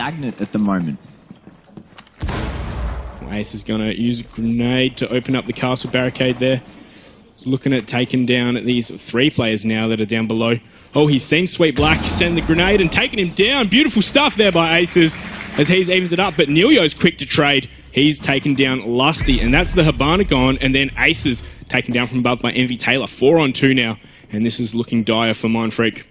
Magnet at the moment. Ace is going to use a grenade to open up the castle barricade there. Looking at taking down these three players now that are down below. Oh, he's seen Sweet Black send the grenade and taking him down. Beautiful stuff there by Aces as he's evened it up. But Nilio's quick to trade. He's taken down Lusty, and that's the Habana gone. And then Aces taken down from above by Envy Taylor. Four on two now. And this is looking dire for Mindfreak.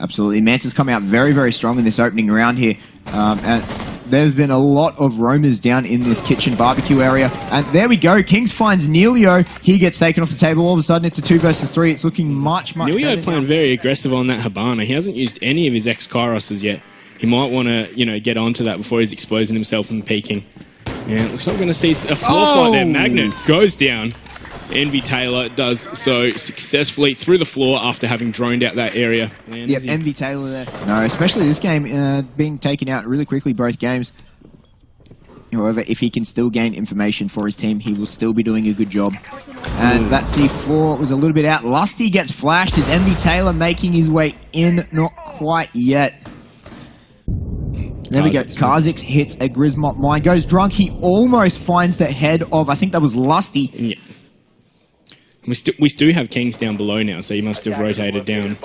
Absolutely. Mantis come out very, very strong in this opening round here. Um, and there's been a lot of roamers down in this kitchen barbecue area. And there we go. Kings finds Neilio. He gets taken off the table. All of a sudden, it's a two versus three. It's looking much, much Neilio playing now. very aggressive on that Habana. He hasn't used any of his ex Kairoses yet. He might want to, you know, get onto that before he's exposing himself and peaking. Yeah, looks like we're going to see a floor fight there. Oh! Magnet goes down. Envy Taylor does so successfully through the floor after having droned out that area. And Yep, Envy Taylor there. No, especially this game uh, being taken out really quickly, both games. However, if he can still gain information for his team, he will still be doing a good job. And that C4 was a little bit out. Lusty gets flashed. Is Envy Taylor making his way in? Not quite yet. There we go. Kha'Zix hits a Grzmot mine. Goes drunk. He almost finds the head of, I think that was Lusty. Yeah. We, st- we do have Kings down below now, so he must have rotated down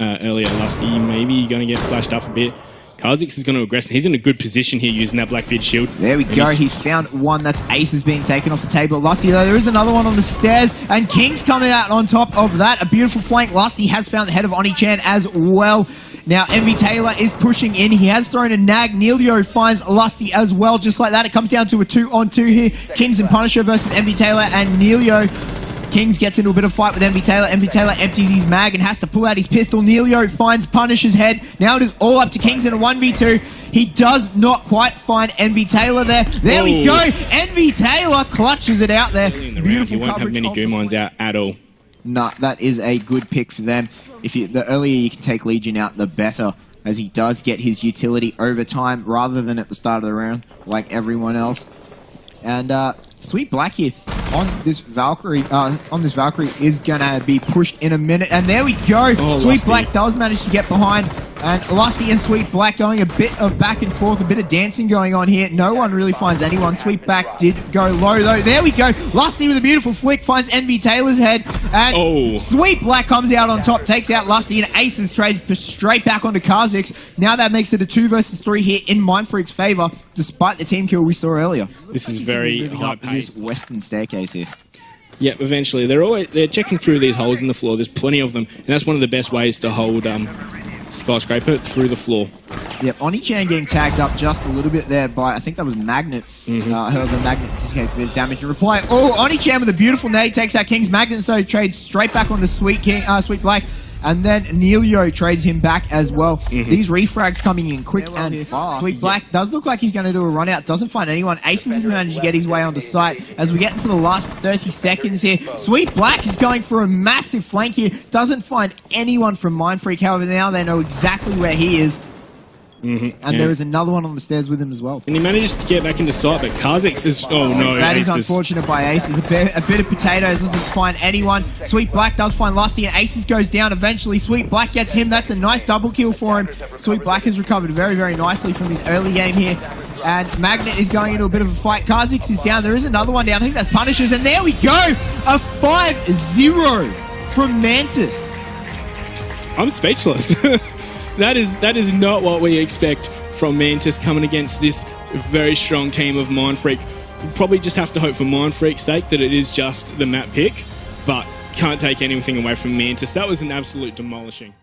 uh, earlier. Lusty maybe going to get flashed up a bit. Kha'Zix is going to aggress. He's in a good position here using that Blackbeard shield. There we And go. he's- He found one that's aces being taken off the table. Lusty, though, there is another one on the stairs, and King's coming out on top of that. A beautiful flank. Lusty has found the head of Oni Chan as well. Now, Envy Taylor is pushing in. He has thrown a nag. Neilio finds Lusty as well, just like that. It comes down to a two on two here. Kings and Punisher versus Envy Taylor and Neilio. Kings gets into a bit of fight with Envy Taylor. Envy Taylor empties his mag and has to pull out his pistol. Neilio finds Punisher's head. Now it is all up to Kings in a 1v2. He does not quite find Envy Taylor there. There we Oh. go. Envy Taylor clutches it out there. the Beautiful you won't have many the- out at all. No, that is a good pick for them. If you, the earlier you can take Lesion out, the better, as he does get his utility over time rather than at the start of the round, like everyone else. And uh, Sweet Black here on this Valkyrie, uh, on this Valkyrie is gonna be pushed in a minute. And there we go. Oh, Sweet Lusty. Black does manage to get behind. And Lusty and Sweet Black going a bit of back and forth, a bit of dancing going on here. No one really finds anyone. Sweet Black did go low though. There we go. Lusty with a beautiful flick finds Envy Taylor's head. And Oh. Sweet Black comes out on top, takes out Lusty, and Aces trades straight back onto Kha'Zix. Now that makes it a two versus three here in Mindfreak's favor, despite the team kill we saw earlier. This is Looks like he's very high-paced. This western staircase here. Yep, eventually. They're always they're checking through these holes in the floor. There's plenty of them, and that's one of the best ways to hold um, skyscraper through the floor. Yep, Oni-chan getting tagged up just a little bit there by, I think that was Magnet. Mm-hmm. Uh, however, Magnet takes a bit of damage in reply. Oh, Oni-chan with a beautiful nade takes out King's Magnet, so trades straight back onto Sweet King, uh, Sweet Black. And then Neilio trades him back as well. Mm-hmm. These refrags coming in quick and fast. Sweet Black does look like he's going to do a run out. Doesn't find anyone. Aces has managed to get his way onto site. As we get into the last 30 seconds here, Sweet Black is going for a massive flank here. Doesn't find anyone from Mindfreak. However, now they know exactly where he is. Mm-hmm. And yeah. there is another one on the stairs with him as well. And he manages to get back into sight, but Kha'Zix is oh no, That is Aces. unfortunate by Aces. A bit, a bit of potatoes doesn't find anyone. Sweet Black does find Lusty, and Aces goes down eventually. Sweet Black gets him. That's a nice double kill for him. Sweet Black has recovered very, very nicely from his early game here. And Magnet is going into a bit of a fight. Kha'Zix is down. There is another one down. I think that's Punishers. And there we go. A 5-0 from Mantis. I'm speechless. that is that is not what we expect from Mantis coming against this very strong team of Mindfreak. We'll probably just have to hope for Mindfreak's sake that it is just the map pick, but can't take anything away from Mantis. That was an absolute demolishing.